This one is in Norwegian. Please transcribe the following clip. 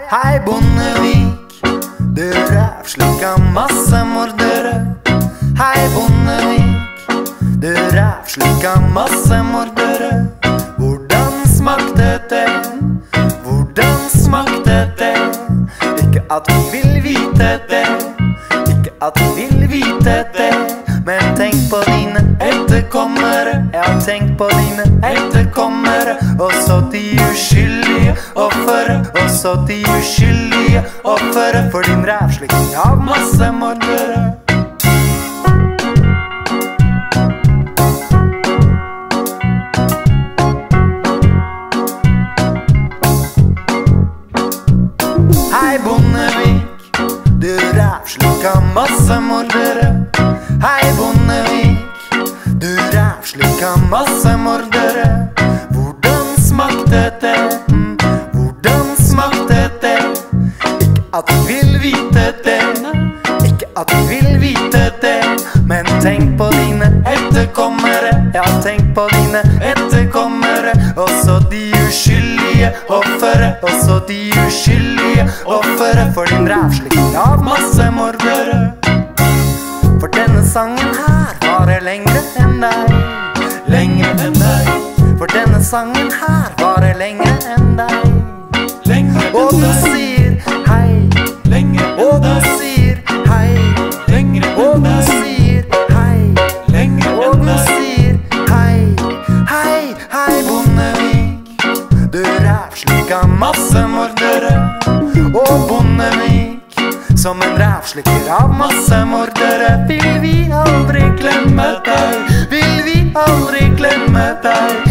Hei, Bondevik, du rævslikka massemordere. Hei, Bondevik, du rævslikka massemordere. Hvordan smakte det? Hvordan smakte det? Ikke at vi vil vite det, ikke at vi vil vite det. Men tenk på dine etterkommere, ja, tenk på dine etterkommere. Også de uskyldige ofre, også de uskyldige ofre for din rævslikking av massemordere. Hei, Bondevik, du rævslikka massemordere. Hei, Bondevik, du rævslikka massemordere. At du vil vite det, ikke at du vil vite det. Men tenk på dine etterkommere, ja, tenk på dine etterkommere. Også de uskyldige ofre, også de uskyldige ofre for din rævslikking av massemordere. For denne sangen her varer lengre enn deg, lengre enn deg. For denne sangen her varer lengre enn deg, som en rævslikker av massemordere, vil vi aldri glemme deg. Vil vi aldri glemme deg.